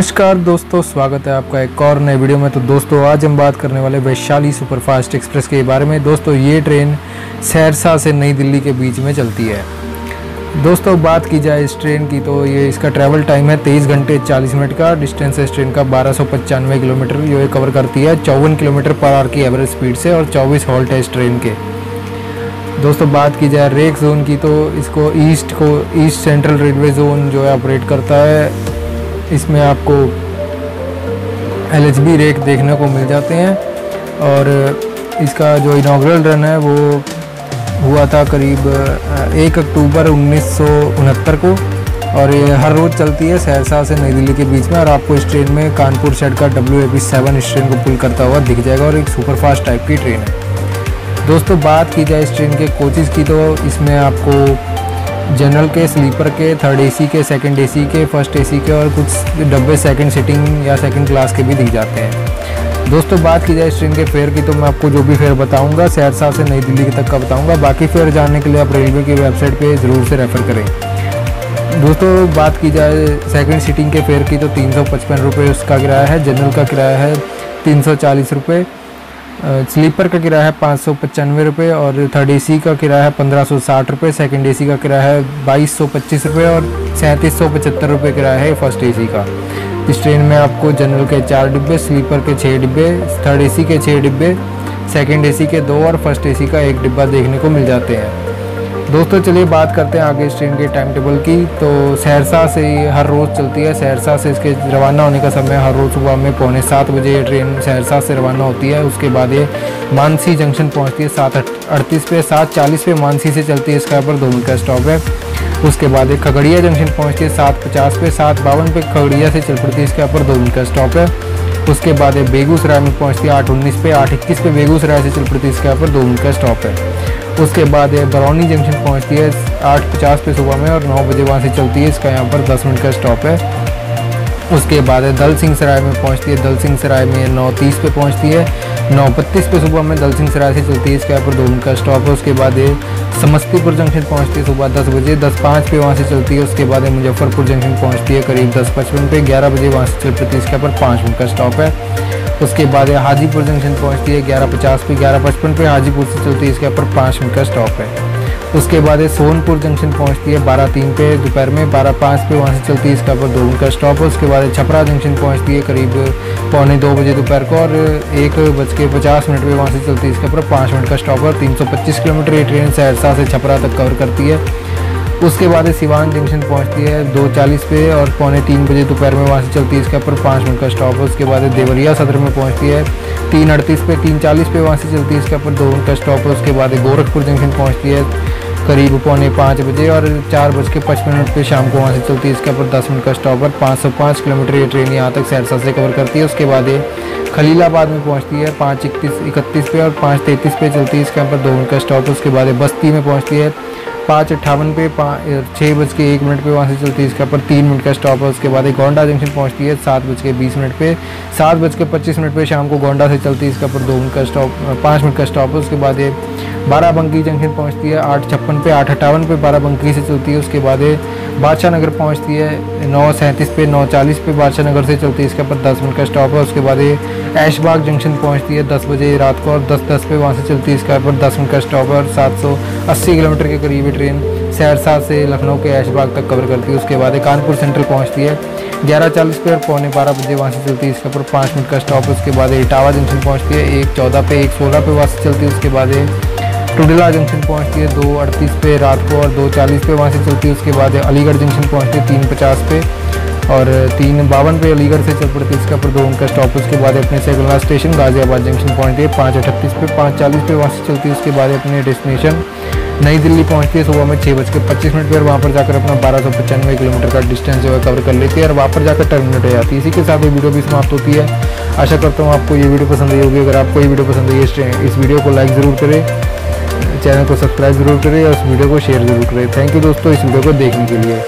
नमस्कार दोस्तों, स्वागत है आपका एक और नए वीडियो में। तो दोस्तों, आज हम बात करने वाले वैशाली सुपरफास्ट एक्सप्रेस के बारे में। दोस्तों, ये ट्रेन सहरसा से नई दिल्ली के बीच में चलती है। दोस्तों, बात की जाए इस ट्रेन की तो ये इसका ट्रैवल टाइम है तेईस घंटे चालीस मिनट का। डिस्टेंस है इस ट्रेन का बारह किलोमीटर। जो ये कवर करती है चौवन किलोमीटर पर आर की एवरेज स्पीड से और चौबीस हॉल्ट है इस ट्रेन के। दोस्तों, बात की जाए रेक जोन की तो इसको ईस्ट को ईस्ट सेंट्रल रेलवे जोन जो है ऑपरेट करता है। इसमें आपको एल रेक देखने को मिल जाते हैं और इसका जो इनाग्रल रन है वो हुआ था करीब एक अक्टूबर उन्नीस सौ उनहत्तर को और ये हर रोज़ चलती है सहरसा से नई दिल्ली के बीच में और आपको इस ट्रेन में कानपुर शेड का डब्ल्यू ए पी सेवन इस ट्रेन को पुल करता हुआ दिख जाएगा और एक सुपरफास्ट टाइप की ट्रेन है। दोस्तों, बात की जाए इस ट्रेन के कोचेज़ की तो इसमें आपको जनरल के, स्लीपर के थर्ड एसी के सेकंड एसी के फ़र्स्ट एसी के और कुछ डब्बे सेकंड सिटिंग या सेकंड क्लास के भी दिख जाते हैं। दोस्तों, बात की जाए इस ट्रेन के फेयर की तो मैं आपको जो भी फेयर बताऊँगा सहरसा से नई दिल्ली तक का बताऊँगा। बाकी फेयर जानने के लिए आप रेलवे की वेबसाइट पे ज़रूर से रेफ़र करें। दोस्तों, बात की जाए सेकंड सीटिंग के फेयर की तो तीन सौ उसका किराया है जनरल का किराया है तीन सौ चालीस स्लीपर का किराया है पाँच सौ पचानवे रुपये और थर्ड एसी का किराया है पंद्रह सौ साठ रुपये सेकेंड एसी का किराया है बाईस सौ पच्चीस रुपये और सैंतीस सौ पचहत्तर रुपये किराया है फ़र्स्ट एसी का। इस ट्रेन में आपको जनरल के चार डिब्बे, स्लीपर के छः डिब्बे, थर्ड एसी के छः डिब्बे सेकेंड एसी के दो और फ़र्स्ट एसी का एक डिब्बा देखने को मिल जाते हैं। दोस्तों, चलिए बात करते हैं आगे इस ट्रेन के टाइम टेबल की। तो सहरसा से हर रोज़ चलती है। सहरसा से इसके रवाना होने का समय हर रोज़ सुबह में पौने सात बजे ये ट्रेन सहरसा से रवाना होती है। उसके बाद ये मानसी जंक्शन पहुँचती है सात अड़तीस पे, सात चालीस पे मानसी से चलती है इसका दो मिनट का स्टॉप है। उसके बाद एक खगड़िया जंक्शन पहुँचती है सात पचास पे, सात बावन पे खगड़िया से चल पड़ती है इसके दो मिनट का स्टॉप है। उसके बाद ये बेगूसराय में पहुँचती है आठ उन्नीस पे, आठ इक्कीस पे बेगूसराय से चल पड़ती है इसके दो मिनट का स्टॉप है। उसके बाद ये बरौनी जंक्शन पहुँचती है, आठ पचास पे सुबह में और नौ बजे वहाँ से चलती है। इसका यहाँ पर दस मिनट का स्टॉप है। उसके बाद है दल सिंह सराय में पहुँचती है। दल सिंह सराय में नौ तीस पे पहुँचती है। नौ बत्तीस पे सुबह में दल सिंह सराय से चलती है। इसके यहाँ पर दो मिनट का स्टॉप है। उसके बाद ये समस्तीपुर जंक्शन पहुँचती है सुबह दस बजे। दस पाँच पे वहाँ से चलती है। उसके बाद मुजफ्फरपुर जंक्शन पहुँचती है करीब दस पचपन पे। ग्यारह बजे वहाँ से चल है। इसके यहाँ पर पाँच मिनट का स्टॉप है। उसके बाद हाजीपुर जंक्शन पहुँचती है ग्यारह पचास पे, ग्यारह पचपन पे, हाजीपुर से चलती है इसके ऊपर पाँच मिनट का स्टॉप है। उसके बाद सोनपुर जंक्शन पहुँचती है बारह तीन पे, दोपहर में बारह पाँच पे, वहाँ से चलती है इसके ऊपर दो मिनट का स्टॉप है। उसके बाद छपरा जंक्शन पहुँचती है करीब पौने दो बजे दोपहर को और एक बज के पचास मिनट पर वहाँ से चलती है इसके ऊपर पाँच मिनट का स्टॉप है। तीन सौ पच्चीस किलोमीटर ये ट्रेन सहरसा से छपरा तक कवर करती है। उसके बाद सिवान जंक्शन पहुँचती है दो चालीस पे और पौने तीन बजे दोपहर में वहाँ से चलती है इसके ऊपर पाँच मिनट का स्टॉप है उसके बाद देवरिया सदर में पहुँचती है। तीन अड़तीस पे, तीन चालीस पे वहाँ से चलती है इसके ऊपर दो मिनट का स्टॉप है उसके बाद गोरखपुर जंक्शन पहुँचती है करीब पौने पाँच बजे और चार बज के पचपन मिनट पे शाम को वहाँ से चलती है इसके ऊपर दस मिनट का स्टॉप है पाँच सौ पाँच किलोमीटर ये ट्रेन यहाँ तक सहरसा से कवर करती है। उसके बाद ये खलीलाबाद में पहुँचती है पाँच इकतीस इकतीस पे और पाँच तैंतीस पे चलती है इसके ऊपर दो मिनट का स्टॉप है उसके बाद बस्ती में पहुँचती है पाँच अट्ठावन पे छः बज के एक मिनट पे वहाँ से चलती है इसके ऊपर तीन मिनट का स्टॉप है। उसके बाद एक गोंडा जंक्शन पहुँचती है सात बज के बीस मिनट पे। सात बज के पच्चीस मिनट पे शाम को गोंडा से चलती है इसके ऊपर दो मिनट का स्टॉप पाँच मिनट का स्टॉप है। उसके बाद ये बाराबंकी जंक्शन पहुँचती है, आठ छप्पन पे, आठ अट्ठावन पे बाराबंकी से चलती है, उसके बाद बादशाह नगर पहुँचती है, नौ सैंतीस पे, नौ चालीस पे बादशाह नगर से चलती है, इसके ऊपर दस मिनट का स्टॉप है, उसके बाद ऐशबाग जंक्शन पहुँचती है, दस बजे रात को, और दस दस पे वहाँ से चलती है, इसके ऊपर दस मिनट का स्टॉप है, और सात सौ अस्सी किलोमीटर के करीब ट्रेन सहरसा से लखनऊ के ऐशबाग तक कवर करती है, उसके बाद कानपुर सेंट्रल पहुँचती है, ग्यारह चालीस पे और पौने बारह बजे वहाँ से चलती है, इसके ऊपर पाँच मिनट का स्टॉप है, उसके बाद इटावा जंक्शन पहुँचती है, एक चौदह पे, एक सोलह पे वहाँ से चलती है, उसके बाद टुडला जंक्शन पहुँचती है दो अड़तीस पे रात को और दो चालीस पे वहाँ से चलती है। उसके बाद अलीगढ़ जंक्शन पहुँचती है तीन पचास पे और तीन बावन पे अलीगढ़ से चल पड़ती है। इसके ऊपर दो उनका स्टॉप उसके बाद अपने सेगुलना स्टेशन गाजियाबाद जंक्शन पहुँचती है। पाँच अठतीस पे, पाँच चालीस पे वहाँ से चलती है। उसके बाद अपने डेस्टिनेशन नई दिल्ली पहुँचती है। सुबह में छः बज के पच्चीस मिनट पर वहाँ पर जाकर अपना बारह सौ पचानवे किलोमीटर का डिस्टेंस जो है कवर कर लेती है और वहाँ पर जाकर टर्मिनेट हो जाती है। इसी के साथ ये वीडियो भी समाप्त होती है। आशा करता हूँ आपको ये वीडियो पसंद आई होगी। अगर आपको ये वीडियो पसंद आई है, इस वीडियो को लाइक ज़रूर करें। चैनल को सब्सक्राइब ज़रूर करें और उस वीडियो को शेयर ज़रूर करें। थैंक यू दोस्तों इस वीडियो को देखने के लिए।